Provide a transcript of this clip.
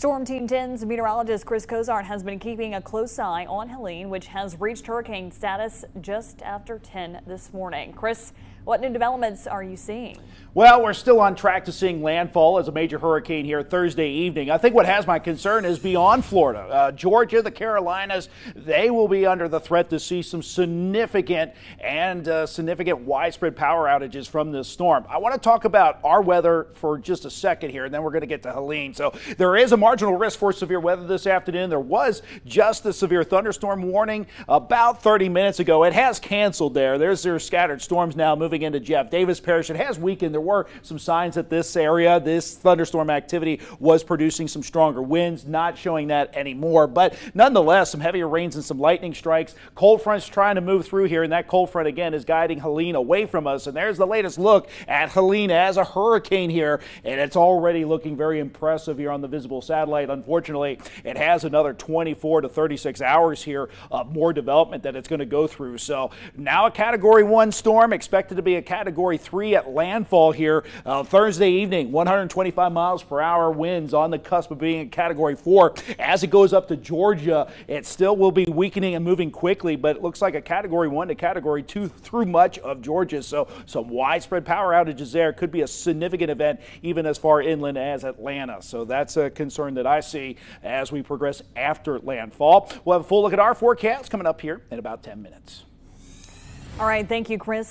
Storm Team 10's meteorologist Chris Cozart has been keeping a close eye on Helene, which has reached hurricane status just after 10 this morning. Chris, what new developments are you seeing? Well, we're still on track to seeing landfall as a major hurricane here Thursday evening. I think what has my concern is beyond Florida. Uh, Georgia, the Carolinas, they will be under the threat to see some significant and uh, significant widespread power outages from this storm. I want to talk about our weather for just a second here, and then we're going to get to Helene. So there is a marginal risk for severe weather this afternoon. There was just a severe thunderstorm warning about 30 minutes ago. It has canceled there. There's their scattered storms now moving moving into Jeff Davis Parish. It has weakened. There were some signs that this area, this thunderstorm activity was producing some stronger winds, not showing that anymore. But nonetheless, some heavier rains and some lightning strikes. Cold front's trying to move through here, and that cold front again is guiding Helene away from us. And there's the latest look at Helene as a hurricane here, and it's already looking very impressive here on the visible satellite. Unfortunately, it has another 24 to 36 hours here of more development that it's going to go through. So now a Category 1 storm expected to be a Category 3 at landfall here uh, Thursday evening. 125 miles per hour winds on the cusp of being a Category 4. As it goes up to Georgia, it still will be weakening and moving quickly, but it looks like a Category 1 to Category 2 through much of Georgia. So some widespread power outages there could be a significant event even as far inland as Atlanta. So that's a concern that I see as we progress after landfall. We'll have a full look at our forecast coming up here in about 10 minutes. All right, thank you, Chris.